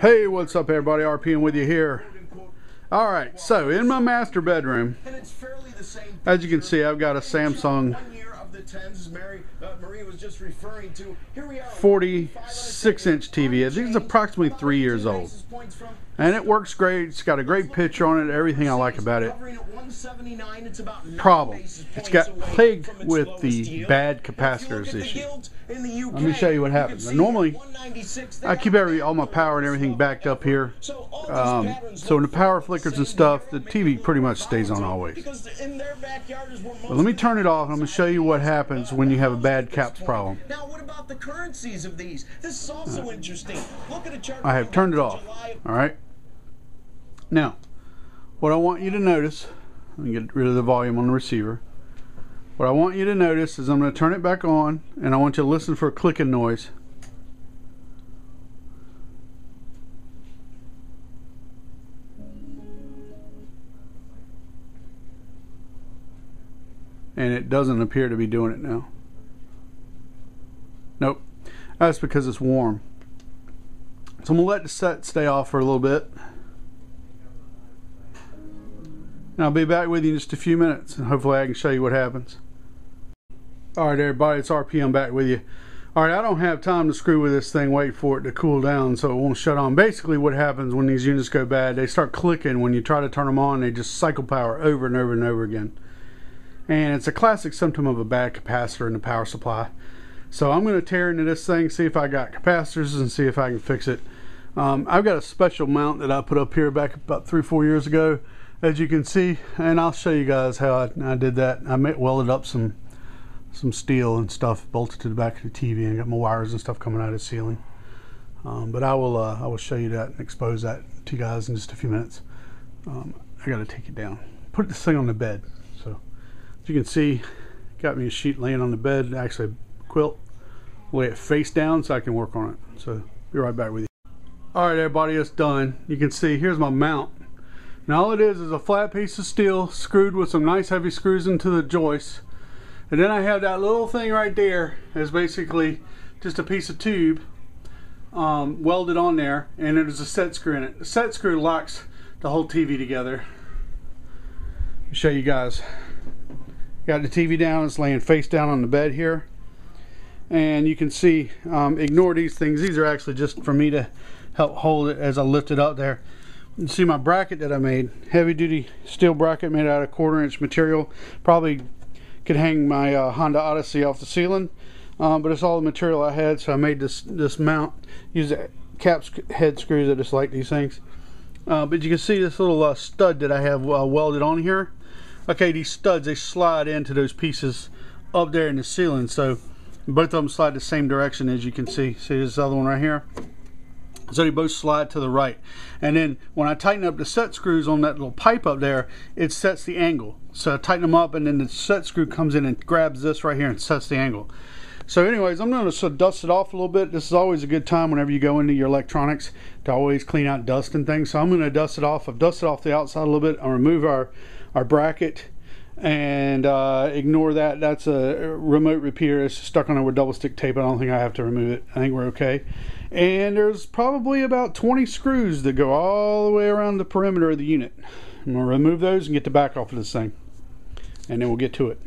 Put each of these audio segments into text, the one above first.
Hey, what's up everybody? RPM with you here. Alright, so in my master bedroom, as you can see, I've got a Samsung 46 inch TV. I think it's approximately three years old. And it works great. It's got a great picture on it, everything I like about it. Problem. It's got plagued with the bad capacitors issue. Let me show you what happens. Normally, I keep every all my power and everything backed up here. Um, so when the power flickers and stuff, the TV pretty much stays on always. But let me turn it off. I'm going to show you what happens when you have a bad caps problem. Now, what about the currencies of these? This is also interesting. Look at a chart. I have turned it off. All right. Now, what I want you to notice, let me get rid of the volume on the receiver. What I want you to notice is I'm going to turn it back on and I want you to listen for a clicking noise. And it doesn't appear to be doing it now. Nope. That's because it's warm. So I'm going to let the set stay off for a little bit. And I'll be back with you in just a few minutes and hopefully I can show you what happens. Alright everybody, it's RP, I'm back with you. Alright, I don't have time to screw with this thing, wait for it to cool down so it won't shut on. Basically what happens when these units go bad, they start clicking when you try to turn them on, they just cycle power over and over and over again. And it's a classic symptom of a bad capacitor in the power supply. So I'm going to tear into this thing, see if I got capacitors and see if I can fix it. Um, I've got a special mount that I put up here back about three, four years ago as you can see and I'll show you guys how I, I did that. I welded up some some steel and stuff bolted to the back of the TV and got my wires and stuff coming out of the ceiling. Um, but I will uh, I will show you that and expose that to you guys in just a few minutes. Um, I got to take it down. Put this thing on the bed. So as you can see got me a sheet laying on the bed actually a quilt lay it face down so I can work on it. So be right back with you. Alright everybody it's done. You can see here's my mount now all it is is a flat piece of steel screwed with some nice heavy screws into the joist. And then I have that little thing right there is basically just a piece of tube um, welded on there and there's a set screw in it. The set screw locks the whole TV together. show you guys. Got the TV down, it's laying face down on the bed here. And you can see, um, ignore these things. These are actually just for me to help hold it as I lift it up there. You see my bracket that I made, heavy duty steel bracket made out of quarter inch material. Probably could hang my uh, Honda Odyssey off the ceiling, um, but it's all the material I had, so I made this this mount. Use caps head screws. I just like these things. Uh, but you can see this little uh, stud that I have uh, welded on here. Okay, these studs they slide into those pieces up there in the ceiling, so both of them slide the same direction as you can see. See this other one right here so they both slide to the right. And then when I tighten up the set screws on that little pipe up there it sets the angle. So I tighten them up and then the set screw comes in and grabs this right here and sets the angle. So anyways I'm going to dust it off a little bit. This is always a good time whenever you go into your electronics to always clean out dust and things. So I'm going to dust it off. I've dusted off the outside a little bit. I'll remove our our bracket and uh, ignore that that's a remote repeater it's stuck on there with double stick tape I don't think I have to remove it I think we're okay and there's probably about 20 screws that go all the way around the perimeter of the unit. I'm going to remove those and get the back off of this thing. And then we'll get to it.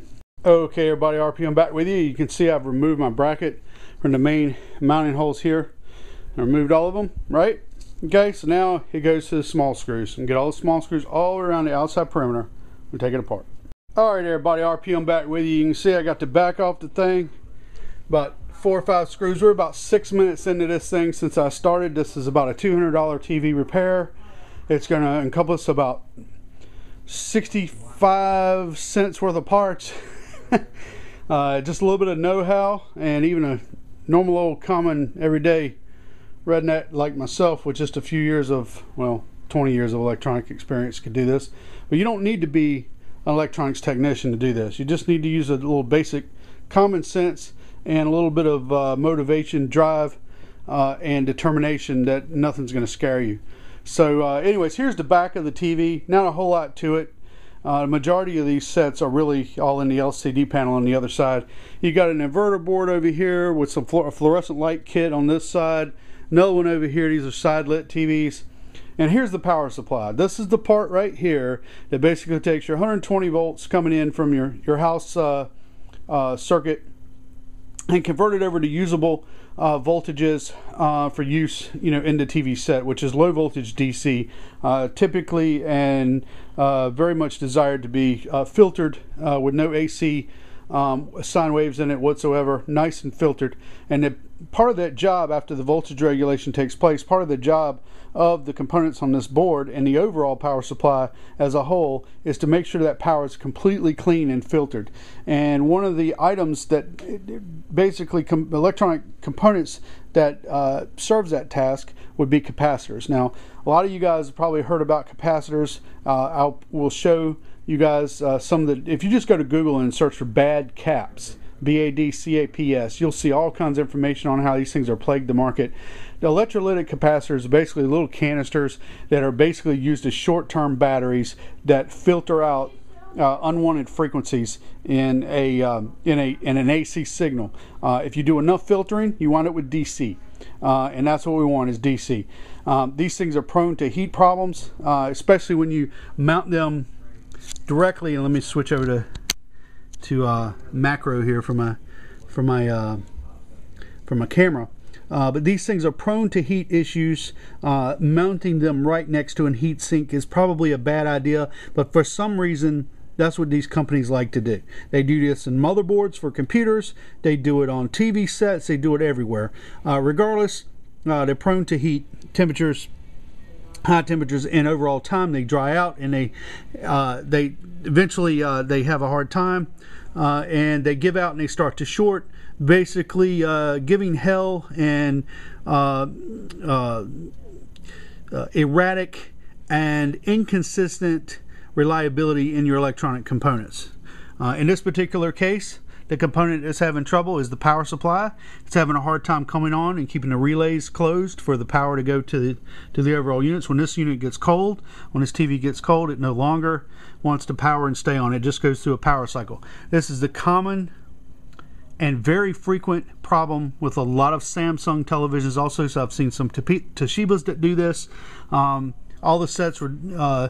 Okay everybody, RP, I'm back with you. You can see I've removed my bracket from the main mounting holes here. I removed all of them, right? Okay, so now it goes to the small screws. And get all the small screws all around the outside perimeter. We'll take it apart. Alright everybody, RP, I'm back with you. You can see I got the back off the thing. About four or five screws. We're about six minutes into this thing since I started. This is about a $200 TV repair. It's going to encompass about 65 cents worth of parts. uh, just a little bit of know-how and even a normal old common everyday redneck like myself with just a few years of, well, 20 years of electronic experience could do this. But you don't need to be an electronics technician to do this. You just need to use a little basic common sense and a little bit of uh, motivation, drive, uh, and determination that nothing's going to scare you. So uh, anyways, here's the back of the TV. Not a whole lot to it. Uh, the majority of these sets are really all in the LCD panel on the other side. You got an inverter board over here with some fluorescent light kit on this side. Another one over here, these are side lit TVs. And here's the power supply. This is the part right here that basically takes your 120 volts coming in from your, your house uh, uh, circuit and convert it over to usable uh, voltages uh, for use, you know, in the TV set, which is low voltage DC, uh, typically and uh, very much desired to be filtered with no AC um, sine waves in it whatsoever, nice and filtered. And part of that job, after the voltage regulation takes place, part of the job of the components on this board and the overall power supply as a whole is to make sure that power is completely clean and filtered. And one of the items that basically com electronic components that uh, serves that task would be capacitors. Now, a lot of you guys have probably heard about capacitors. Uh, I will show you guys uh, some of the, if you just go to Google and search for bad caps, B-A-D-C-A-P-S, you'll see all kinds of information on how these things are plagued the market. The electrolytic capacitors are basically little canisters that are basically used as short-term batteries that filter out uh, unwanted frequencies in a um, in a in an AC signal. Uh, if you do enough filtering, you wind up with DC, uh, and that's what we want is DC. Um, these things are prone to heat problems, uh, especially when you mount them directly. And let me switch over to to uh, macro here for my for my uh, my camera. Uh, but these things are prone to heat issues. Uh, mounting them right next to a heat sink is probably a bad idea, but for some reason, that's what these companies like to do. They do this in motherboards for computers, they do it on TV sets, they do it everywhere. Uh, regardless, uh, they're prone to heat temperatures high temperatures and overall time they dry out and they uh, they eventually uh, they have a hard time uh, and they give out and they start to short basically uh, giving hell and uh, uh, erratic and inconsistent reliability in your electronic components. In this particular case the component that's having trouble is the power supply. It's having a hard time coming on and keeping the relays closed for the power to go to the, to the overall units. When this unit gets cold, when this TV gets cold, it no longer wants to power and stay on. It just goes through a power cycle. This is the common and very frequent problem with a lot of Samsung televisions also. So I've seen some Toshibas that do this. Um, all the sets were uh,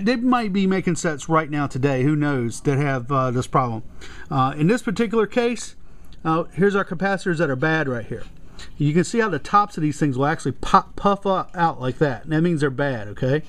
they might be making sets right now today. Who knows? That have uh, this problem. Uh, in this particular case uh, here's our capacitors that are bad right here. You can see how the tops of these things will actually pop, puff up, out like that. And that means they're bad okay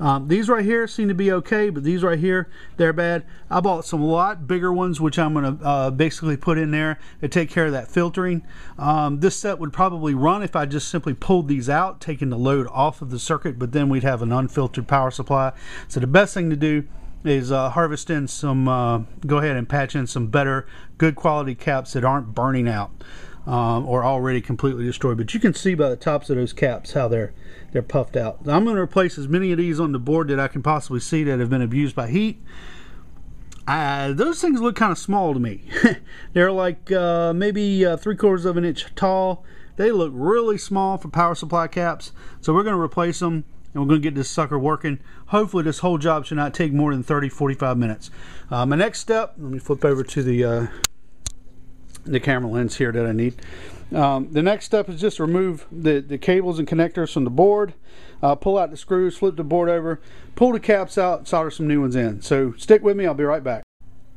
um, these right here seem to be okay, but these right here, they're bad. I bought some a lot bigger ones, which I'm going to uh, basically put in there to take care of that filtering. Um, this set would probably run if I just simply pulled these out, taking the load off of the circuit, but then we'd have an unfiltered power supply. So the best thing to do is uh, harvest in some, uh, go ahead and patch in some better, good quality caps that aren't burning out um, or already completely destroyed. But you can see by the tops of those caps how they're they're puffed out. I'm going to replace as many of these on the board that I can possibly see that have been abused by heat. Uh, those things look kind of small to me. they're like uh, maybe uh, three quarters of an inch tall. They look really small for power supply caps. So we're going to replace them and we're going to get this sucker working. Hopefully this whole job should not take more than 30-45 minutes. Uh, my next step, let me flip over to the uh, the camera lens here that I need. Um, the next step is just remove the, the cables and connectors from the board, uh, pull out the screws, flip the board over, pull the caps out, solder some new ones in. So stick with me, I'll be right back.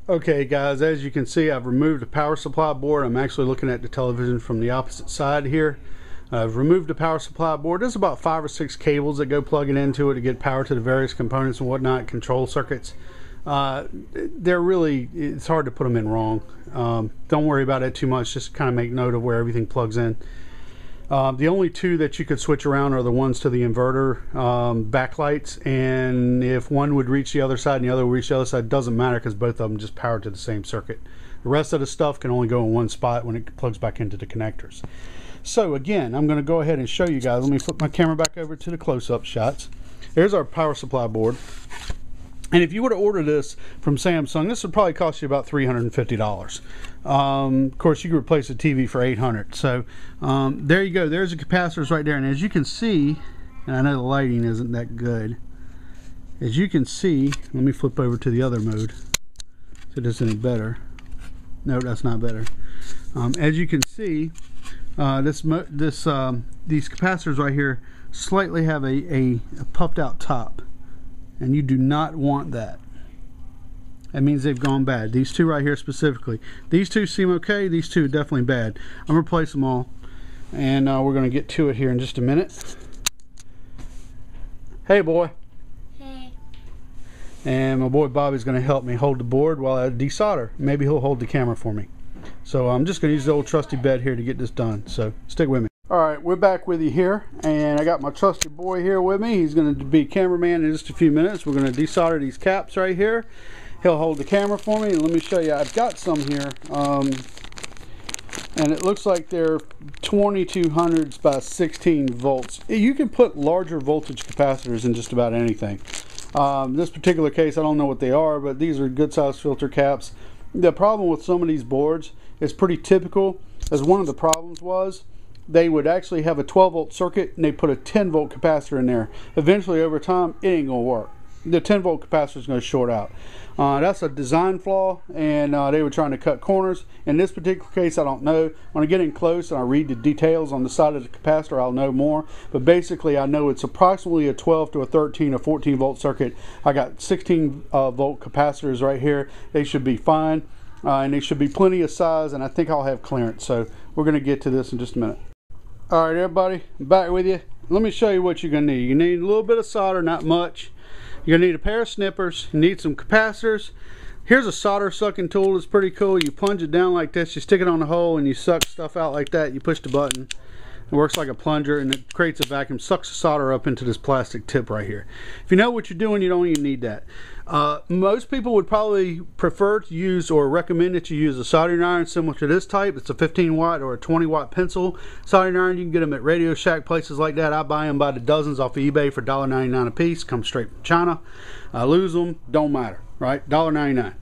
Okay guys, as you can see I've removed the power supply board. I'm actually looking at the television from the opposite side here. I've removed the power supply board. There's about five or six cables that go plugging into it to get power to the various components and whatnot, control circuits. Uh, they're really, it's hard to put them in wrong. Um, don't worry about it too much. Just kind of make note of where everything plugs in. Um, the only two that you could switch around are the ones to the inverter um, backlights, and if one would reach the other side and the other would reach the other side, doesn't matter because both of them just power to the same circuit. The rest of the stuff can only go in one spot when it plugs back into the connectors. So again, I'm going to go ahead and show you guys. Let me flip my camera back over to the close-up shots. There's our power supply board. And if you were to order this from Samsung, this would probably cost you about $350. Um, of course, you could replace a TV for 800 So um, there you go. There's the capacitors right there. And as you can see, and I know the lighting isn't that good. As you can see, let me flip over to the other mode. So it's any better. No, that's not better. Um, as you can see, uh, this this um, these capacitors right here slightly have a, a, a puffed out top and you do not want that. That means they've gone bad. These two right here specifically. These two seem okay. These two are definitely bad. I'm gonna replace them all. And uh, we're gonna get to it here in just a minute. Hey boy. Hey. And my boy Bobby's gonna help me hold the board while I desolder. Maybe he'll hold the camera for me. So I'm just gonna use the old trusty bed here to get this done. So stick with me all right, we're back with you here, and I got my trusty boy here with me. He's going to be cameraman in just a few minutes. We're going to desolder these caps right here. He'll hold the camera for me, and let me show you. I've got some here, um, and it looks like they're 2200s by 16 volts. You can put larger voltage capacitors in just about anything. Um, this particular case, I don't know what they are, but these are good size filter caps. The problem with some of these boards is pretty typical, as one of the problems was they would actually have a 12 volt circuit and they put a 10 volt capacitor in there. Eventually, over time, it ain't gonna work. The 10 volt capacitor is gonna short out. Uh, that's a design flaw, and uh, they were trying to cut corners. In this particular case, I don't know. When I get in close and I read the details on the side of the capacitor, I'll know more. But basically, I know it's approximately a 12 to a 13 or 14 volt circuit. I got 16 uh, volt capacitors right here. They should be fine, uh, and they should be plenty of size, and I think I'll have clearance. So we're gonna get to this in just a minute. All right, everybody, back with you. Let me show you what you're gonna need. You need a little bit of solder, not much. You're gonna need a pair of snippers. You need some capacitors. Here's a solder sucking tool. It's pretty cool. You plunge it down like this. You stick it on the hole and you suck stuff out like that. You push the button. It works like a plunger and it creates a vacuum, sucks the solder up into this plastic tip right here. If you know what you're doing, you don't even need that. Uh, most people would probably prefer to use or recommend that you use a soldering iron similar to this type. It's a 15 watt or a 20 watt pencil soldering iron. You can get them at Radio Shack, places like that. I buy them by the dozens off of eBay for $1.99 a piece. Come straight from China. I lose them, don't matter, right? $1.99.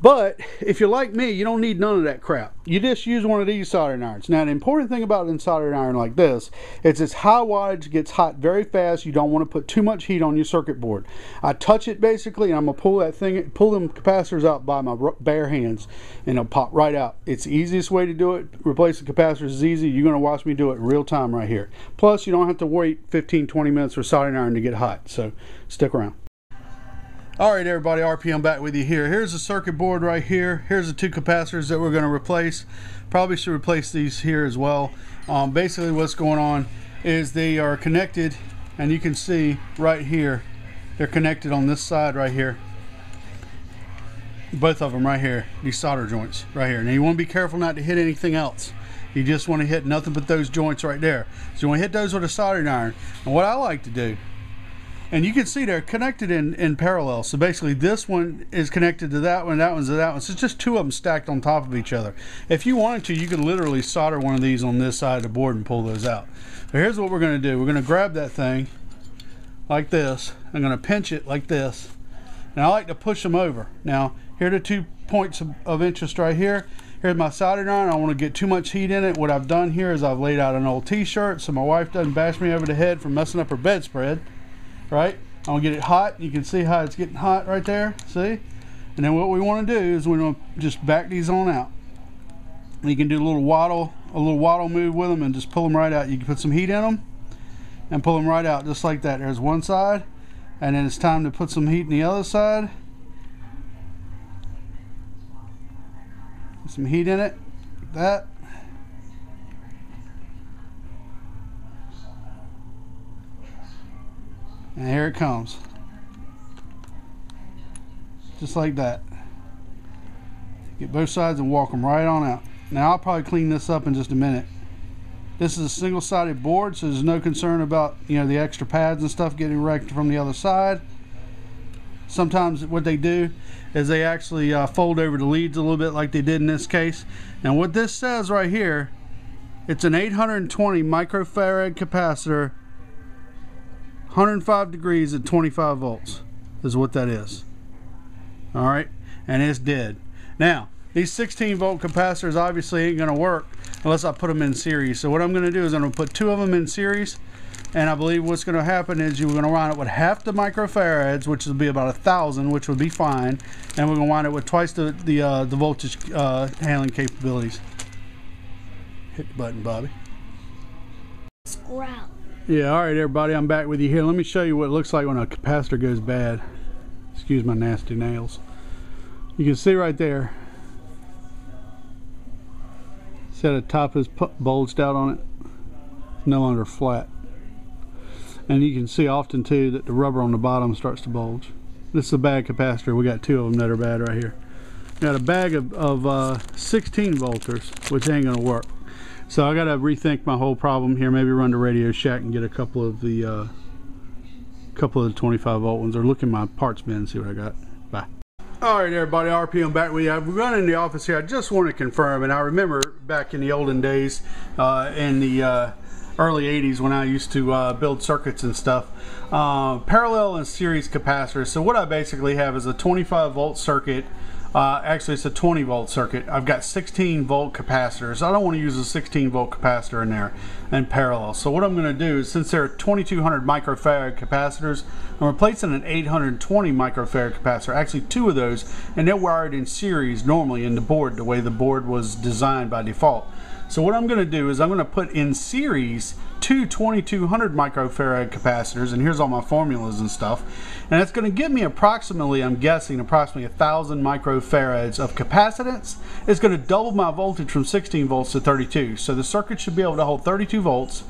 But if you're like me, you don't need none of that crap. You just use one of these soldering irons. Now, the important thing about a soldering iron like this is it's high wattage, gets hot very fast. You don't want to put too much heat on your circuit board. I touch it basically, and I'm gonna pull that thing, pull them capacitors out by my bare hands, and it'll pop right out. It's the easiest way to do it. Replace the capacitors is easy. You're gonna watch me do it in real time right here. Plus, you don't have to wait 15, 20 minutes for soldering iron to get hot. So, stick around. All right, everybody, RPM back with you here. Here's the circuit board right here. Here's the two capacitors that we're going to replace. Probably should replace these here as well. Um, basically, what's going on is they are connected, and you can see right here, they're connected on this side right here. Both of them right here, these solder joints right here. Now, you want to be careful not to hit anything else. You just want to hit nothing but those joints right there. So you want to hit those with a soldering iron. And what I like to do and you can see they're connected in in parallel. So basically this one is connected to that one that one's to that one. So it's just two of them stacked on top of each other. If you wanted to you could literally solder one of these on this side of the board and pull those out. But here's what we're going to do. We're going to grab that thing like this. I'm going to pinch it like this. And I like to push them over. Now here are the two points of, of interest right here. Here's my soldering iron. I don't want to get too much heat in it. What I've done here is I've laid out an old t-shirt so my wife doesn't bash me over the head for messing up her bedspread right? I'm gonna get it hot. You can see how it's getting hot right there, see? And then what we wanna do is we're gonna just back these on out. You can do a little waddle, a little waddle move with them and just pull them right out. You can put some heat in them and pull them right out just like that. There's one side and then it's time to put some heat in the other side. Some heat in it, like that. And here it comes. Just like that. Get both sides and walk them right on out. Now I'll probably clean this up in just a minute. This is a single-sided board, so there's no concern about you know the extra pads and stuff getting wrecked from the other side. Sometimes what they do is they actually uh, fold over the leads a little bit like they did in this case. And what this says right here, it's an 820 microfarad capacitor 105 degrees at 25 volts is what that is. All right, and it's dead. Now, these 16 volt capacitors obviously ain't gonna work unless I put them in series. So what I'm gonna do is I'm gonna put two of them in series and I believe what's going to happen is you're going to wind it with half the microfarads, which will be about a thousand, which would be fine, and we're to wind it with twice the the, uh, the voltage uh, handling capabilities. Hit the button, Bobby. Sprout. Yeah, all right, everybody, I'm back with you here. Let me show you what it looks like when a capacitor goes bad. Excuse my nasty nails. You can see right there. See how the top is bulged out on it? It's no longer flat. And you can see often too that the rubber on the bottom starts to bulge. This is a bad capacitor. We got two of them that are bad right here. Got a bag of, of uh, 16 volters, which ain't gonna work. So I gotta rethink my whole problem here. Maybe run to Radio Shack and get a couple of the uh, couple of the 25 volt ones, or look in my parts bin and see what I got. Bye. All right, everybody, RPM back with you. I've run in the office here. I just want to confirm, and I remember back in the olden days, uh, in the uh, early 80s when I used to uh, build circuits and stuff, uh, parallel and series capacitors. So what I basically have is a 25 volt circuit uh, actually, it's a 20 volt circuit. I've got 16 volt capacitors. I don't want to use a 16 volt capacitor in there in parallel. So what I'm going to do is, since there are 2200 microfarad capacitors, I'm replacing an 820 microfarad capacitor. Actually, two of those, and they're wired in series normally in the board, the way the board was designed by default. So what I'm going to do is I'm going to put in series two 2200 microfarad capacitors, and here's all my formulas and stuff. And it's going to give me approximately, I'm guessing, approximately a thousand microfarads of capacitance. It's going to double my voltage from 16 volts to 32. So the circuit should be able to hold 32 volts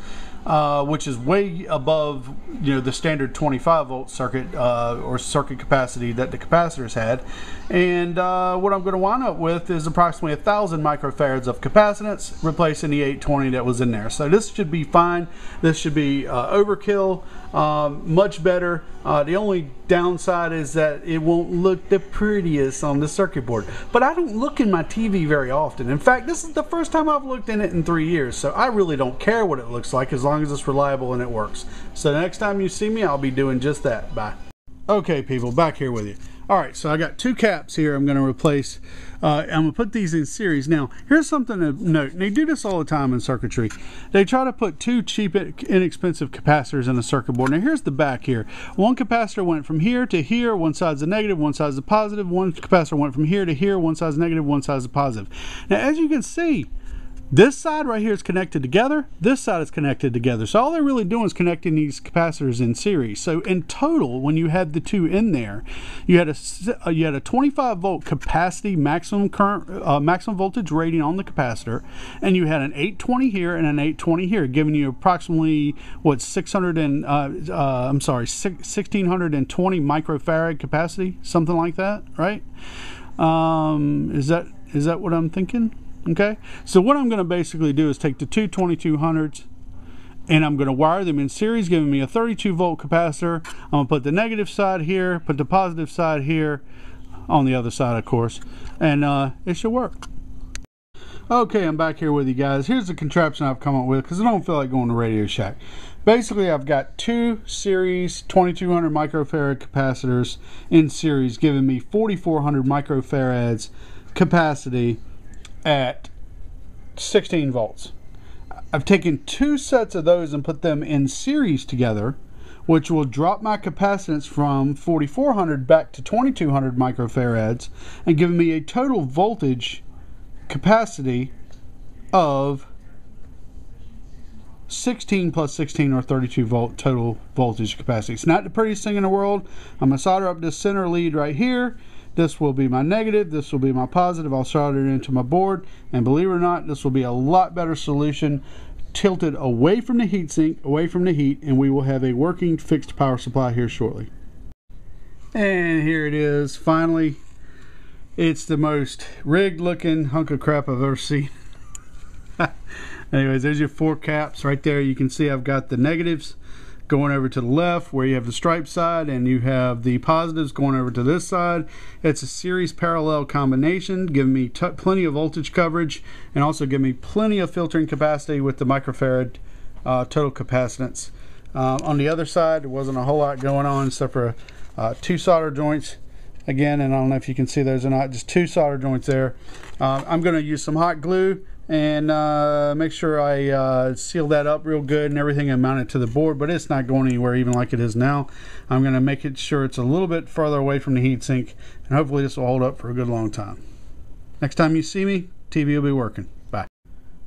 uh, which is way above you know the standard 25 volt circuit uh, or circuit capacity that the capacitors had. And uh, what I'm going to wind up with is approximately a thousand microfarads of capacitance, replacing the 820 that was in there. So this should be fine. This should be uh, overkill, um, much better. Uh, the only downside is that it won't look the prettiest on the circuit board. But I don't look in my TV very often. In fact, this is the first time I've looked in it in three years, so I really don't care what it looks like as long as it's reliable and it works. So the next time you see me, I'll be doing just that. Bye. Okay, people, back here with you. All right, so I got two caps here I'm going to replace. Uh, I'm going to put these in series. Now, here's something to note. They do this all the time in circuitry. They try to put two cheap, inexpensive capacitors in a circuit board. Now, here's the back here. One capacitor went from here to here. One side's a negative, one side's a positive. One capacitor went from here to here. One side's negative, one side's a positive. Now, as you can see, this side right here is connected together. This side is connected together. So all they're really doing is connecting these capacitors in series. So in total, when you had the two in there, you had a uh, you had a 25 volt capacity maximum current uh, maximum voltage rating on the capacitor, and you had an 820 here and an 820 here, giving you approximately what 600 and uh, uh, I'm sorry 1620 microfarad capacity, something like that, right? Um, is that is that what I'm thinking? Okay, so what I'm going to basically do is take the two 2200s and I'm going to wire them in series, giving me a 32 volt capacitor. I'm going to put the negative side here, put the positive side here, on the other side, of course, and uh, it should work. Okay, I'm back here with you guys. Here's the contraption I've come up with because I don't feel like going to Radio Shack. Basically, I've got two series 2200 microfarad capacitors in series, giving me 4400 microfarads capacity at 16 volts. I've taken two sets of those and put them in series together, which will drop my capacitance from 4400 back to 2200 microfarads and give me a total voltage capacity of 16 plus 16 or 32 volt total voltage capacity. It's not the prettiest thing in the world. I'm going to solder up this center lead right here this will be my negative, this will be my positive. I'll solder it into my board, and believe it or not, this will be a lot better solution tilted away from the heatsink, away from the heat, and we will have a working fixed power supply here shortly. And here it is, finally. It's the most rigged looking hunk of crap I've ever seen. Anyways, there's your four caps right there. You can see I've got the negatives going over to the left where you have the stripe side and you have the positives going over to this side. It's a series parallel combination, giving me plenty of voltage coverage and also giving me plenty of filtering capacity with the microfarad uh, total capacitance. Uh, on the other side, there wasn't a whole lot going on except for uh, two solder joints again, and I don't know if you can see those or not, just two solder joints there. Uh, I'm going to use some hot glue and uh, make sure I uh, seal that up real good and everything and mount it to the board but it's not going anywhere even like it is now. I'm gonna make it sure it's a little bit farther away from the heatsink and hopefully this will hold up for a good long time. Next time you see me TV will be working. Bye.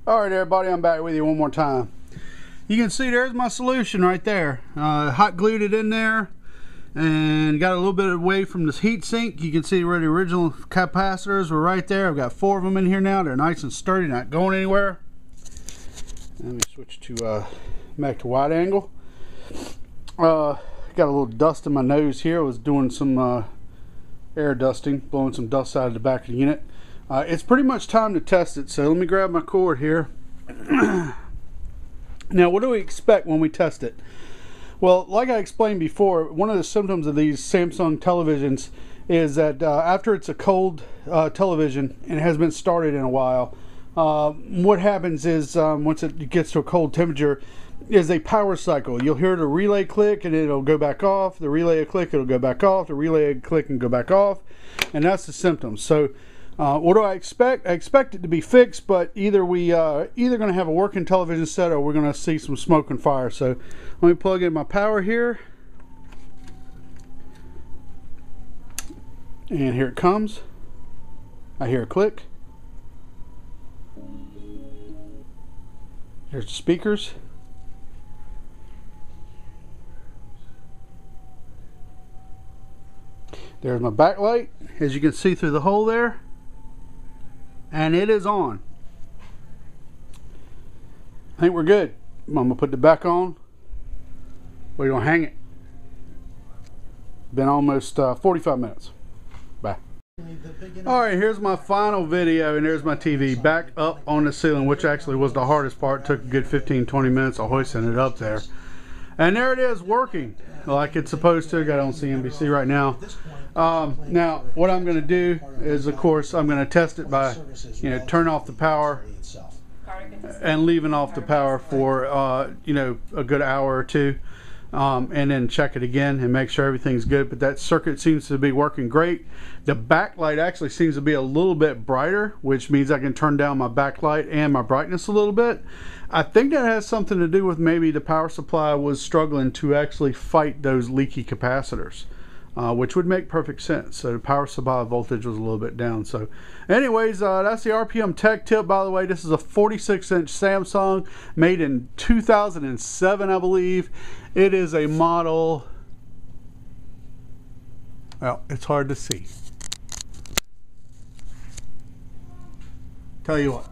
All right, everybody, I'm back with you one more time. You can see there's my solution right there. Uh, hot glued it in there and got a little bit away from this heat sink. You can see where the original capacitors were right there. I've got four of them in here now. They're nice and sturdy, not going anywhere. Let me switch to uh, back to wide angle. Uh, got a little dust in my nose here. I was doing some uh, air dusting, blowing some dust out of the back of the unit. Uh, it's pretty much time to test it, so let me grab my cord here. now, what do we expect when we test it? Well, like I explained before, one of the symptoms of these Samsung televisions is that uh, after it's a cold uh, television and it has been started in a while, uh, what happens is um, once it gets to a cold temperature, is a power cycle. You'll hear the relay click and it'll go back off. The relay click, it'll go back off. The relay click and go back off, and that's the symptoms. So uh, what do I expect? I expect it to be fixed, but either we uh, either going to have a working television set or we're going to see some smoke and fire. So let me plug in my power here. And here it comes. I hear a click. There's the speakers. There's my backlight, as you can see through the hole there and it is on. I think we're good. I'm gonna put the back on. We're gonna hang it. Been almost uh, 45 minutes. Bye. All right, here's my final video, and there's my TV back up on the ceiling, which actually was the hardest part. Took a good 15, 20 minutes of hoisting it up there. And there it is working like it's supposed to. I got on CNBC right now. Um, now, what I'm going to do is, of course, I'm going to test it by, you know, turn off the power and leaving off the power for, uh, you know, a good hour or two. Um, and then check it again and make sure everything's good. But that circuit seems to be working great. The backlight actually seems to be a little bit brighter, which means I can turn down my backlight and my brightness a little bit. I think that has something to do with maybe the power supply was struggling to actually fight those leaky capacitors uh, which would make perfect sense. So the power supply voltage was a little bit down. So anyways, uh, that's the RPM Tech tip. By the way, this is a 46 inch Samsung made in 2007, I believe. It is a model, well, it's hard to see. Tell you what,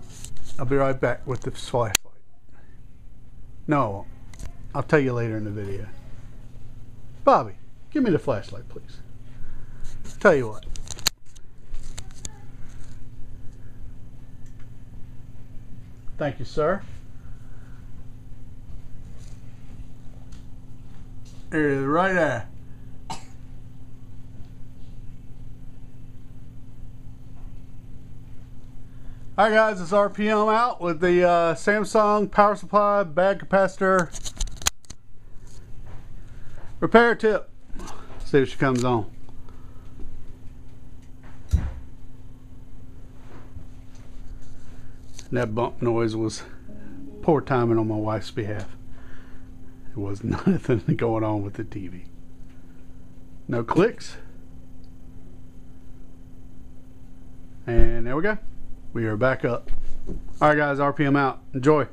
I'll be right back with the flashlight. No, I'll tell you later in the video. Bobby. Give me the flashlight, please. Tell you what. Thank you, sir. It is, right there. Alright guys, it's RPM out with the uh, Samsung power supply bad capacitor repair tip. See if she comes on. that bump noise was poor timing on my wife's behalf. There was nothing going on with the TV. No clicks. And there we go. We are back up. All right, guys, RPM out. Enjoy.